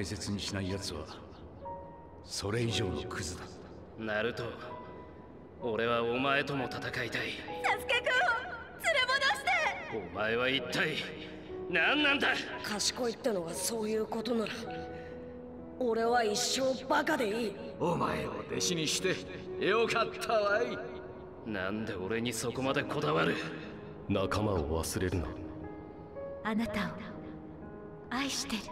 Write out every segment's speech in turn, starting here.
大切にしない奴はそれ以上のクズだ。ナルト俺はお前とも戦いたい。サスケくんを連れ戻して。お前は一体何なんだ。賢いってのがそういうことなら俺は一生バカでいい。お前を弟子にしてよかったわい。なんで俺にそこまでこだわる。仲間を忘れるな。あなたを愛してる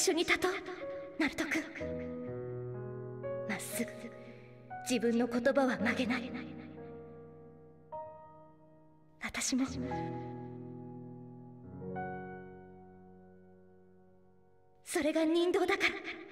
緒に立とう。ナルト君まっすぐ。自分の言葉は曲げない。私も。それが人道だから。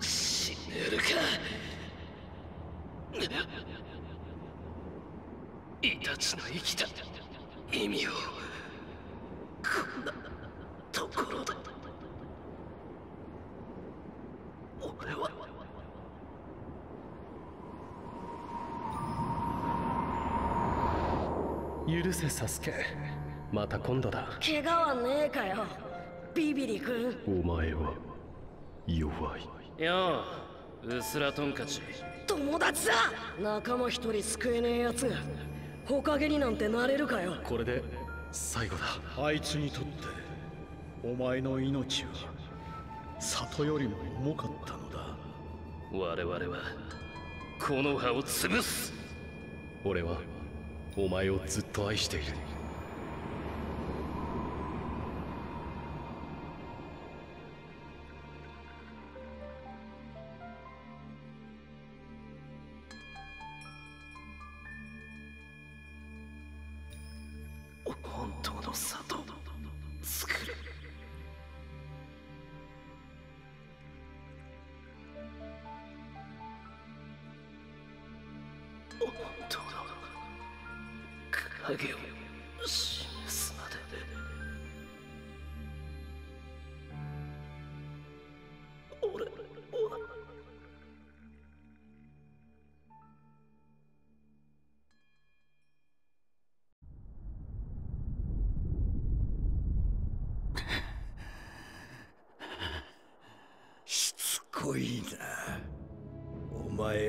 死ねるかイタチの生きた意味をこんなところで俺は許せサスケ。また今度だ。怪我はねえかよ。お前は弱い。よううすらトンカチ友達だ！仲間一人救えねえやつが火影になんてなれるかよ。これで最後だ。あいつにとってお前の命は里よりも重かったのだ。我々はこの葉を潰す。俺はお前をずっと愛している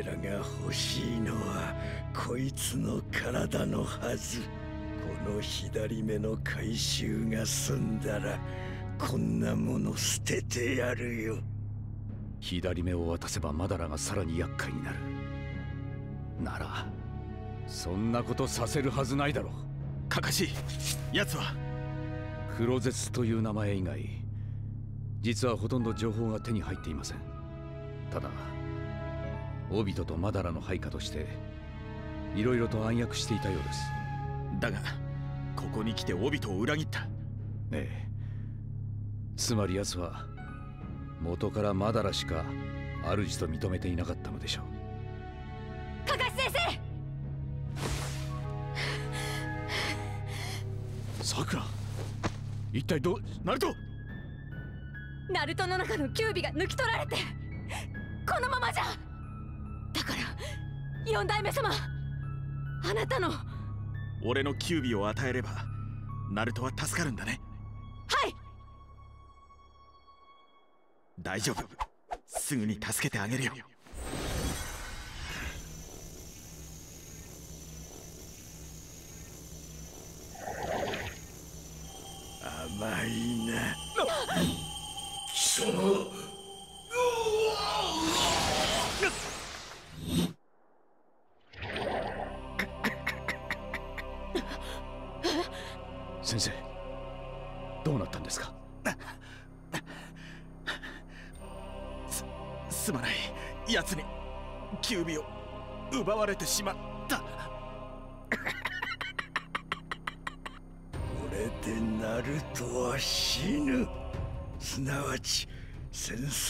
らが欲しいのはこいつの体のはず。この左目の回収が済んだらこんなもの捨ててやるよ。左目を渡せばマダラがさらに厄介になる。ならそんなことさせるはずないだろう。かかし奴は。黒絶という名前以外実はほとんど情報が手に入っていません。ただオビトとマダラの配下としていろいろと暗躍していたようです。だがここに来てオビトを裏切った。ええ。つまり奴は元からマダラしか主と認めていなかったのでしょう。カカシ先さくら一体どうナルト！生ナルトの中のキュービが抜き取られてこのままじゃ四代目様。あなたの。は俺のキュービを与えればナルトは助かるんだね。い。大丈夫。すぐに助けてあげるよ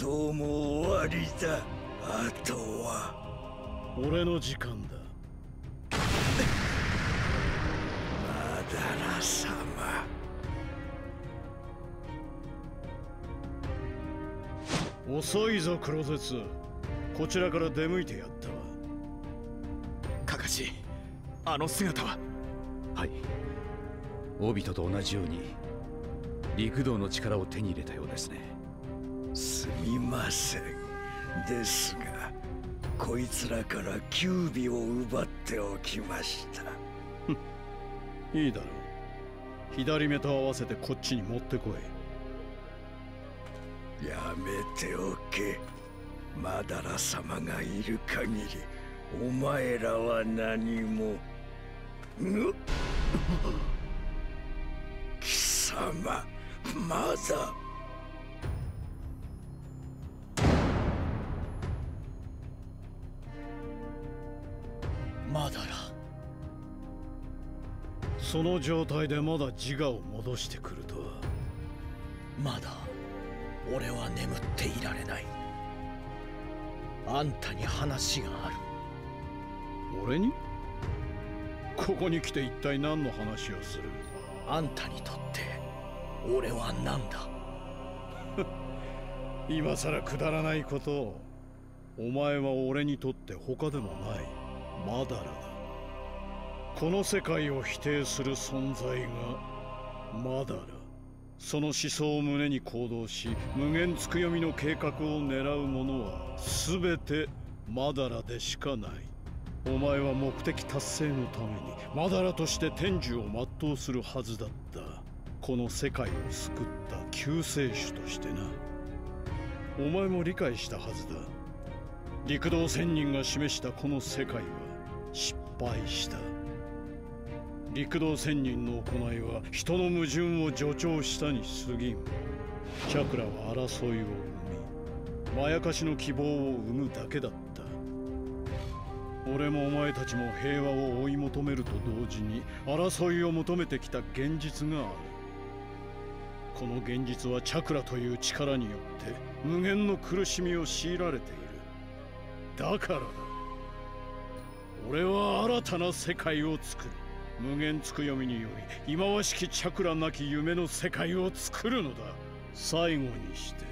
争も終わりだ。あとは。俺の時間だ。マダラ様。遅いぞクロゼツこちらから出向いてやったわカカシあの姿は。はい。オビトと同じように陸道の力を手に入れたようですねすみません。ですがこいつらからキュービを奪っておきました。いいだろう。左目と合わせてこっちに持ってこい。やめておけ。マダラ様がいる限りお前らは何も。ぬ 貴様まだその状態でまだ自我を戻してくるとは。まだ俺は眠っていられない。あんたに話がある。俺に？ここに来て一体何の話をするあんたにとって俺は何だ？今さらくだらないことをお前は俺にとって他でもない。マダラだこの世界を否定する存在がマダラその思想を胸に行動し無限つくよみの計画を狙う者は全てマダラでしかない。お前は目的達成のためにマダラとして天寿を全うするはずだった。この世界を救った救世主としてな。お前も理解したはずだ。陸道仙人が示したこの世界は失敗した。陸道仙人の行いは人の矛盾を助長したに過ぎん。チャクラは争いを生みまやかしの希望を生むだけだった。俺もお前たちも平和を追い求めると同時に争いを求めてきた現実がある。この現実はチャクラという力によって無限の苦しみを強いられている。だからだ。俺は新たな世界を作る。無限つくよみにより忌まわしきチャクラなき夢の世界を作るのだ。最後にして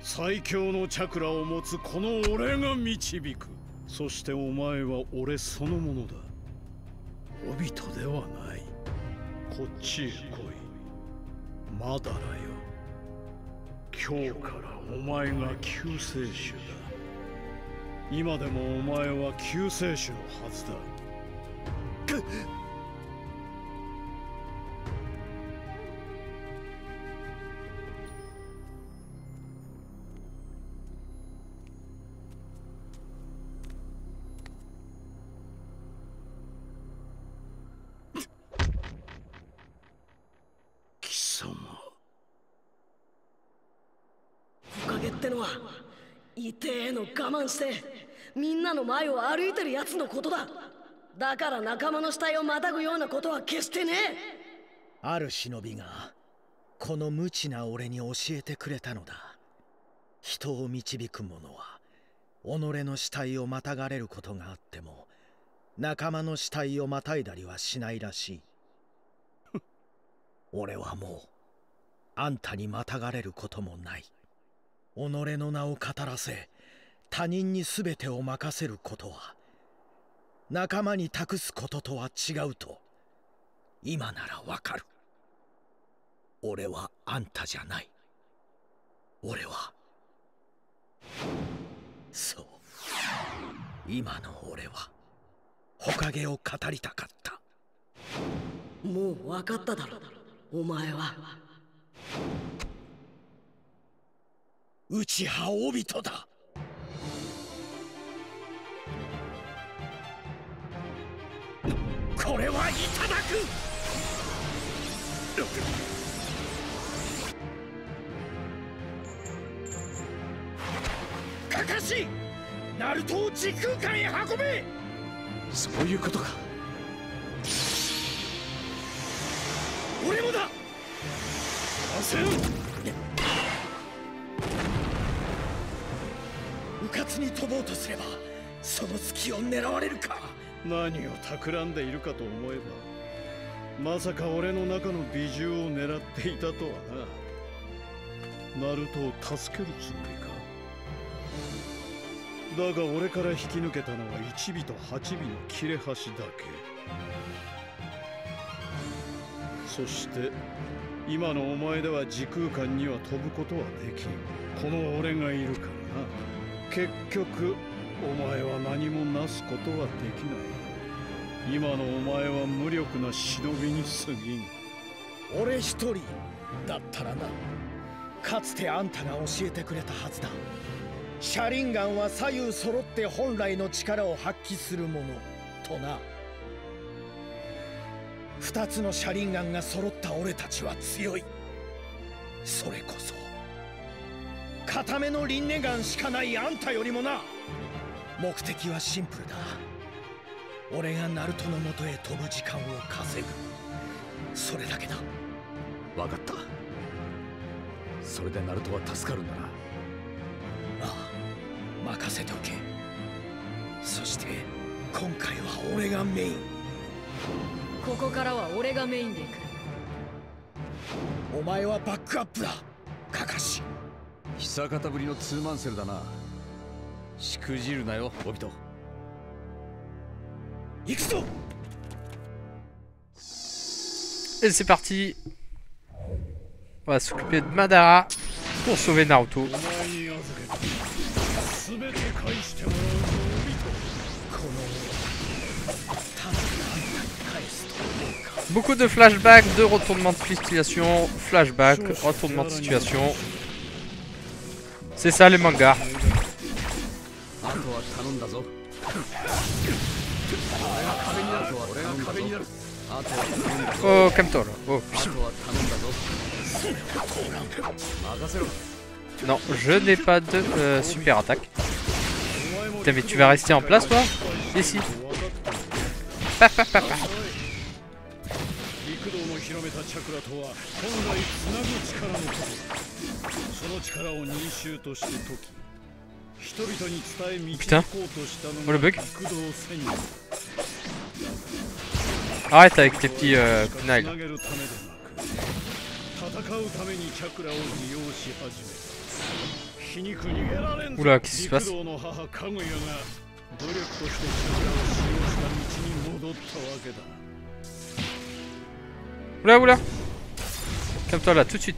最強のチャクラを持つこの俺が導く。そしてお前は俺そのものだ。オビトではない。こっちへ来い。マダラよ。今日からお前が救世主だ。今でもお前は救世主のはずだ。我慢してみんなの前を歩いてるやつのことだ。だから仲間の死体をまたぐようなことは決してね。ある忍びがこの無知な俺に教えてくれたのだ。人を導く者は己の死体をまたがれることがあっても仲間の死体をまたいだりはしないらしい。俺はもうあんたにまたがれることもない。己の名を語らせ他人に全てを任せることは仲間に託すこととは違うと今ならわかる。俺はあんたじゃない。俺はそう。今の俺はほかげを語りたかった。もう分かっただろ。お前は。内派オビトだこれはいただく。カカシナルトを時空間へ運べ。そういうことか。俺もだ。せんうかつに飛ぼうとすればその隙を狙われるか何を企んでいるかと思えばまさか俺の中の美獣を狙っていたとはな。ナルトを助けるつもりか。だが俺から引き抜けたのは1尾と8尾の切れ端だけ。そして今のお前では時空間には飛ぶことはできん。この俺がいるからな。結局お前は何もなすことはできない。今のお前は無力な忍びに過ぎん。俺一人だったらな。かつてあんたが教えてくれたはずだ。車輪ガンは左右揃って本来の力を発揮するものとな。二つの車輪ガンが揃った俺たちは強い。それこそ固めの輪廻眼しかないあんたよりもな。目的はシンプルだ。俺がナルトのもとへ飛ぶ時間を稼ぐ。それだけだ。分かった。それでナルトは助かるんだな。ああ任せておけ。そして今回は俺がメイン。ここからは俺がメインで行く。お前はバックアップだカカシ。久方ぶりのツーマンセルだなしくじるなよオビト行くぞ Et c'est parti On va s'occuper de Madara pour sauver Naruto. 全て返してもらうぞこのただあんたに返すと思うか Beaucoup de flashbacks, de retournements de situation, flashback, retournement de situation. C'est ça les mangas. あとは頼んだぞ俺が壁になるとは俺が壁になるあとは頼んだぞ Oh, calme-toi là. Oh, あとは頼んだぞ任せろ non, je n'ai pas de euh, super attaque. Putain, mais tu vas rester en place toi Ici. Paf, paf, paf, paf. Putain. Oh le bug. Arrête avec tes petits euh. Oula, qu'est-ce qui se passe Oula, oula Calme-toi là, tout de suite.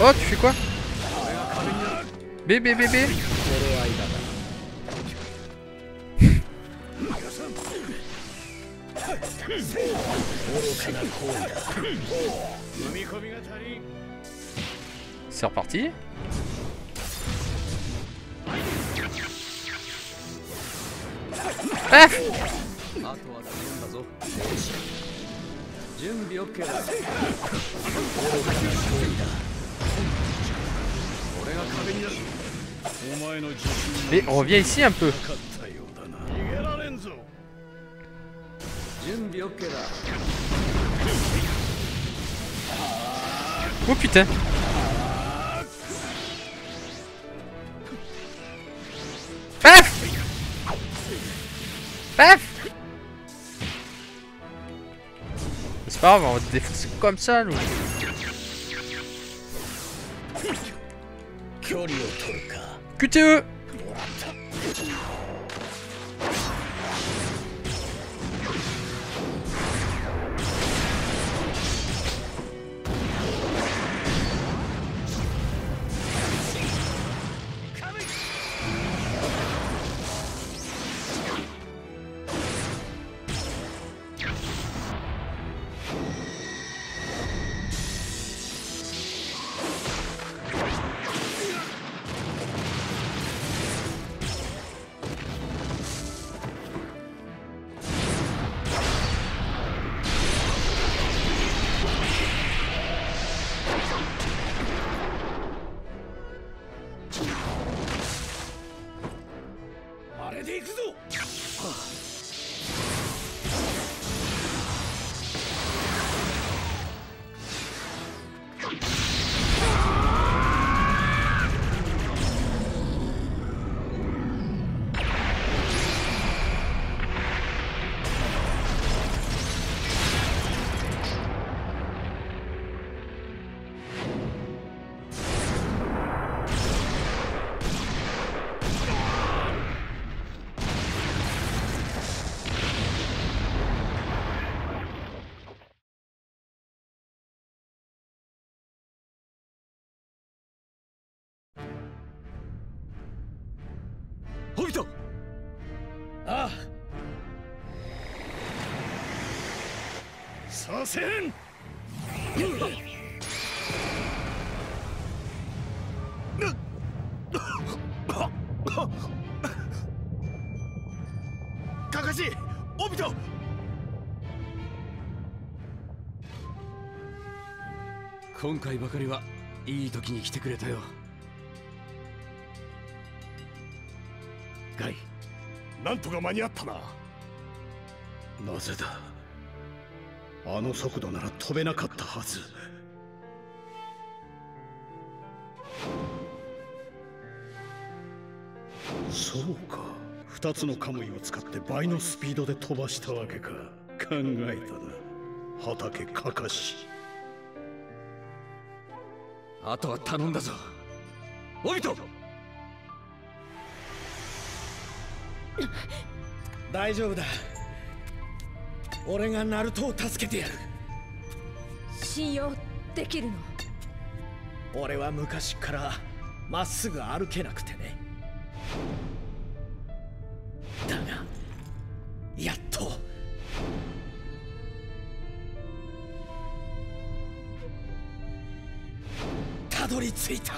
Oh, tu fais quoi Bébé, bébé C'est reparti. Ah Mais reviens ici un peu. なかったようだな逃げられんぞ準備 OK だ Oh putain. Paf Paf C'est pas grave, on va te défoncer comme ça, nous. QTE させん。カカシオビト。今回ばかりはいい時に来てくれたよ。ガイ。なんとか間に合ったな。なぜだ？あの速度なら飛べなかったはず。そうか。二つのカムイを使って倍のスピードで飛ばしたわけか。考えたな。畑かかし。あとは頼んだぞ。オビト！大丈夫だ俺がナルトを助けてやる。信用できるの？俺は昔からまっすぐ歩けなくてね。だがやっと。たどり着いた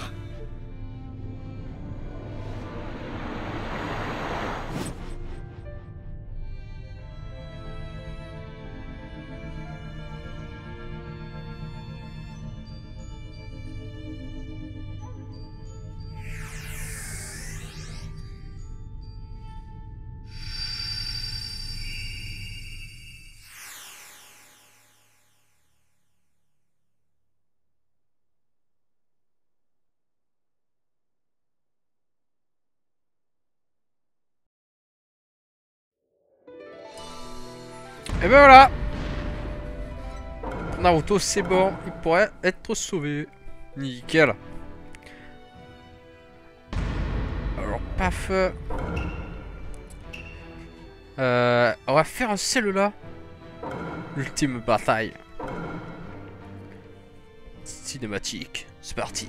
Et ben voilà Naruto c'est bon, il pourrait être sauvé. Nickel. Alors paf. Euh, on va faire celle-là. Ultime bataille. Cinématique. C'est parti.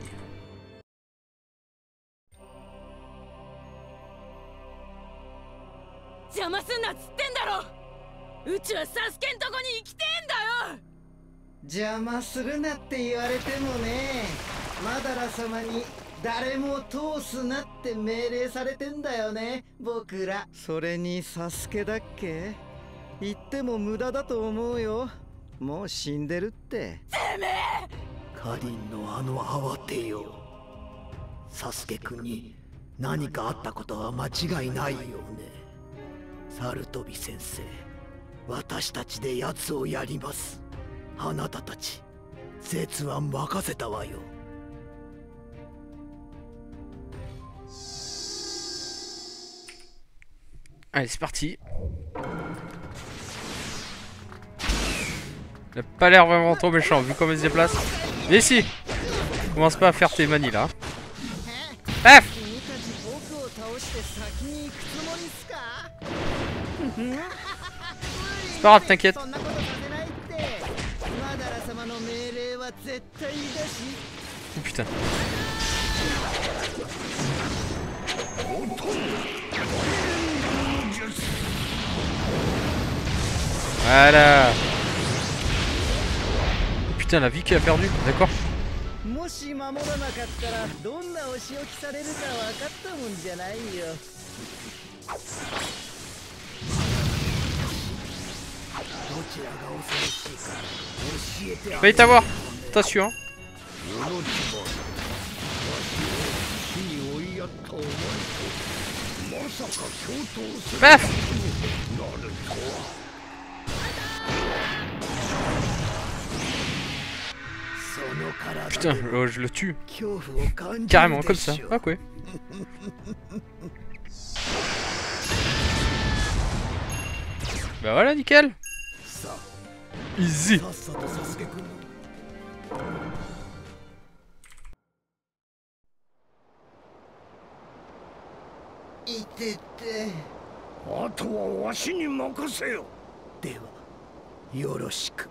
うちはサスケんとこに生きてんだよ。邪魔するなって言われてもねマダラ様に誰も通すなって命令されてんだよね僕ら。それにサスケだっけ？言っても無駄だと思うよ。もう死んでるって。てめえ！カリンのあの慌てよ。サスケ君に何かあったことは間違いないよね。サルトビ先生 私たちで奴をやりますあなたたち絶は任せたわよ Allez, c'est parti. Il a pas l'air vraiment trop méchant vu comment il se déplace. Mais si Commence pas à faire tes manies là. Paf C'est pas grave, t'inquiète. マダラ様の命令は絶対だし Oh putain. Voilà. Putain, la vie qu'il a perdu, d'accord Je t'avoir Attention hein. Putain, euh, je le tue. Carrément, comme ça. Ah, quoi. bah voilà, nickel. Easy. いてて。あとはわしに任せよ。ではよろしく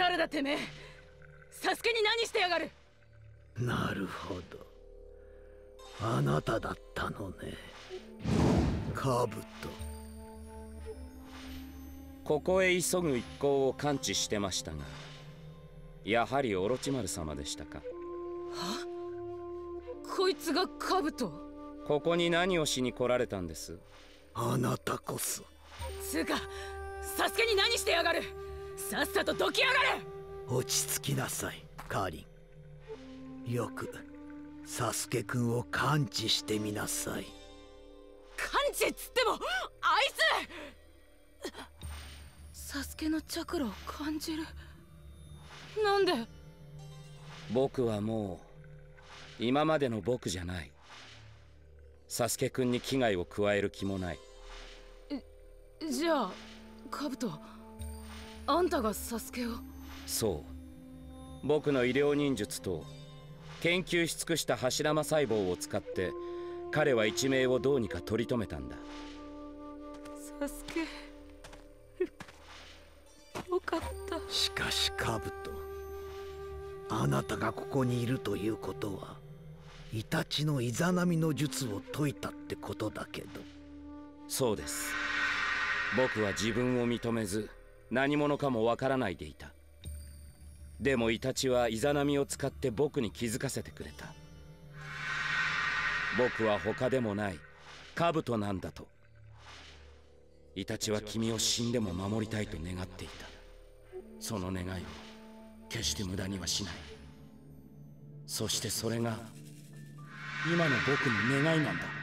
誰だてめえ。サスケに何してやがる。なるほど。あなただったのね。カブト。ここへ急ぐ一行を感知してましたがやはりオロチマル様でしたか。は？こいつがカブト？ここに何をしに来られたんです？あなたこそ。つうかサスケに何してやがる？さっさとどきやがれ！落ち着きなさいカーリン。よくサスケくんを感知してみなさい。感知っつってもあいつ！サスケのチャクラを感じる。なんで？僕はもう今までの僕じゃない。サスケくんに危害を加える気もない。じゃあカブトあんたがサスケを？そう。僕の医療忍術と研究し尽くした柱間細胞を使って彼は一命をどうにか取り留めたんだ。サスケ。よかった。しかしカブトあなたがここにいるということはイタチのイザナミの術を解いたってことだけど。そうです。僕は自分を認めず何者かもわからないでいた。でもイタチはイザナミを使って僕に気づかせてくれた。僕は他でもない。カブトなんだと。イタチは君を死んでも守りたいと願っていた。その願いを決して無駄にはしない。そしてそれが今の僕の願いなんだ。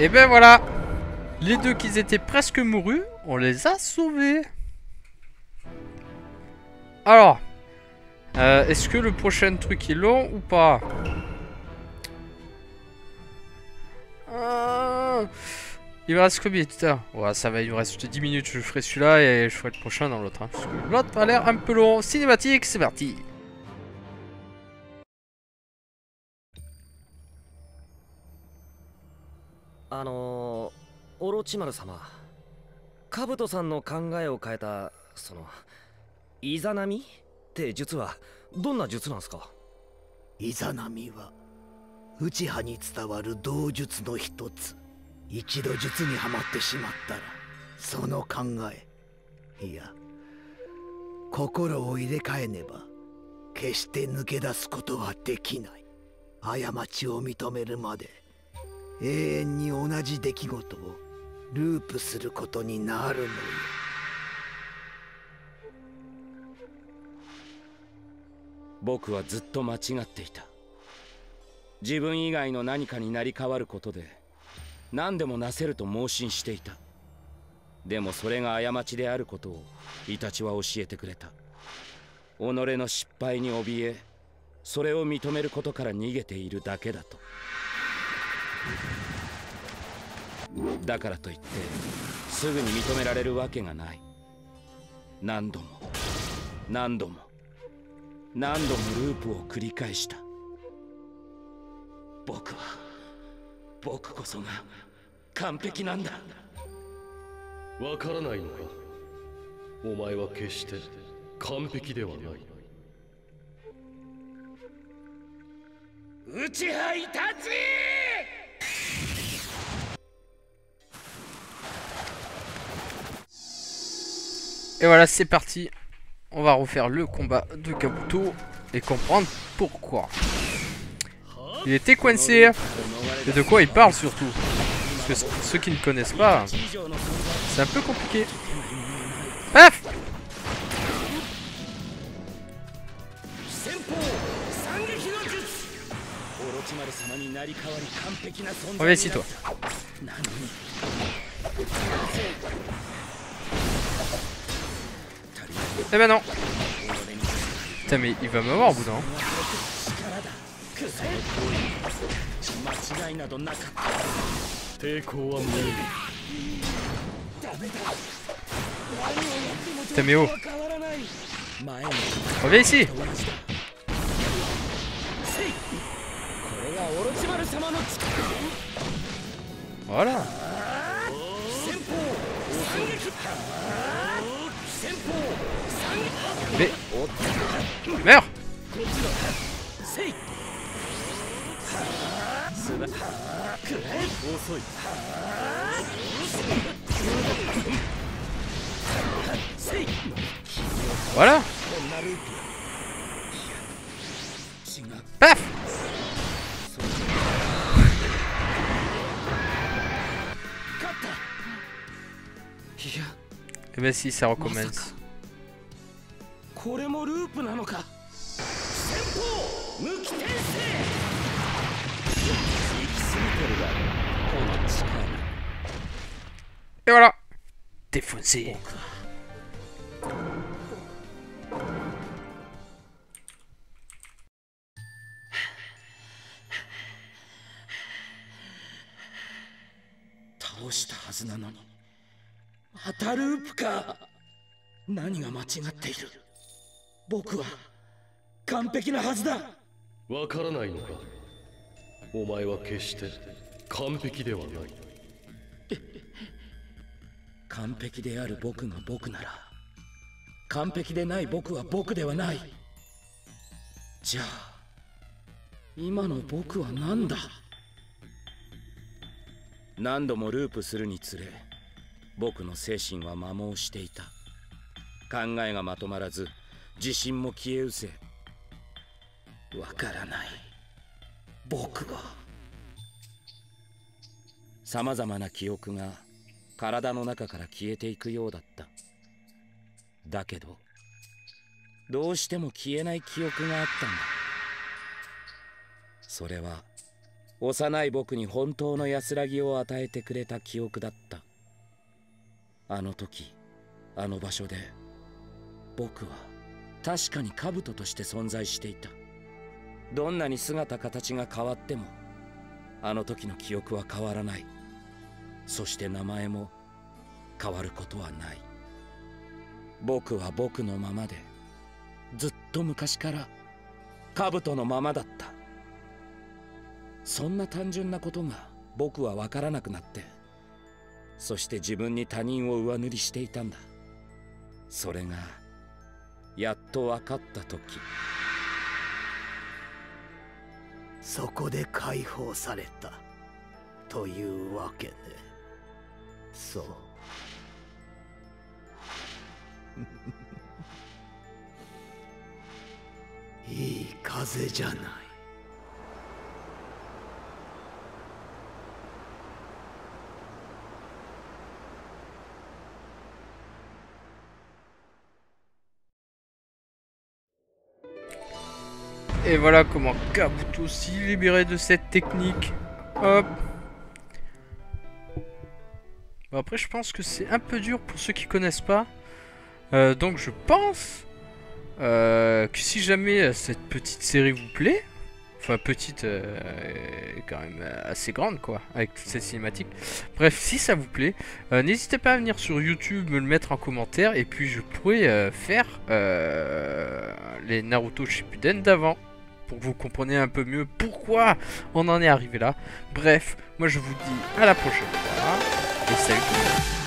Et ben voilà Les deux qui étaient presque mourus, on les a sauvés Alors, euh, est-ce que le prochain truc est long ou pas? Ah, Il me reste combien temps? Ouais, ça va, il me reste 10 minutes, je ferai celui-là et je ferai le prochain dans l'autre. hein, l'autre a l'air un peu long. Cinématique, c'est parti あの、オロチマル様カブトさんの考えを変えたそのイザナミって術はどんな術なんすか？イザナミは内派に伝わる道術の一つ。一度術にはまってしまったらその考えいや心を入れ替えねば決して抜け出すことはできない。過ちを認めるまで。永遠に同じ出来事をループすることになるのよ僕はずっと間違っていた。自分以外の何かになり変わることで何でもなせると盲信していた。でもそれが過ちであることをイタチは教えてくれた。己の失敗に怯えそれを認めることから逃げているだけだと。だからといってすぐに認められるわけがない。何度も何度も何度もループを繰り返した。僕は僕こそが完璧なんだ。わからないのか？お前は決して完璧ではない。内派イタ Et voilà, c'est parti. On va refaire le combat de Kabuto et comprendre pourquoi. Il était coincé. Et de quoi il parle surtout Parce que ceux qui ne connaissent pas, c'est un peu compliqué. Paf Reviens ici toi. Eh ben non. Putain mais il va m'avoir au bout d'un. Putain mais oh. Reviens ici. Voilà. Mais... Meurs. Voilà. Paf. Et bah si, ça recommence. これもループなのか。先鋒無機転生。行き過ぎてるわこの力 Et voilà Défoncé 倒したはずなのに。またループか。何が間違っている？僕は完璧なはずだ。わからないのか？お前は決して完璧ではない。完璧である僕が僕なら完璧でない僕は僕ではない。じゃあ今の僕は何だ？何度もループするにつれ僕の精神は摩耗していた。考えがまとまらず自信も消え失せ。わからない。僕はさまざまな記憶が体の中から消えていくようだった。だけどどうしても消えない記憶があったんだ。それは幼い僕に本当の安らぎを与えてくれた記憶だった。あの時あの場所で僕は確かに兜として存在していた。どんなに姿形が変わってもあの時の記憶は変わらない。そして名前も変わることはない。僕は僕のままでずっと昔から兜のままだった。そんな単純なことが僕は分からなくなってそして自分に他人を上塗りしていたんだ。それがやっと分かった時。そこで解放された。というわけね。そう。いい風じゃない Et voilà comment Kabuto s'y libéré de cette technique. Hop. Bon, après, je pense que c'est un peu dur pour ceux qui connaissent pas. Euh, donc, je pense euh, que si jamais euh, cette petite série vous plaît, enfin petite, euh, quand même assez grande quoi, avec toute cette cinématique. Bref, si ça vous plaît, n'hésitez pas à venir sur YouTube, me le mettre en commentaire, et puis je pourrais faire les Naruto Shippuden d'avant pour que vous compreniez un peu mieux pourquoi on en est arrivé là. Bref, moi je vous dis à la prochaine fois.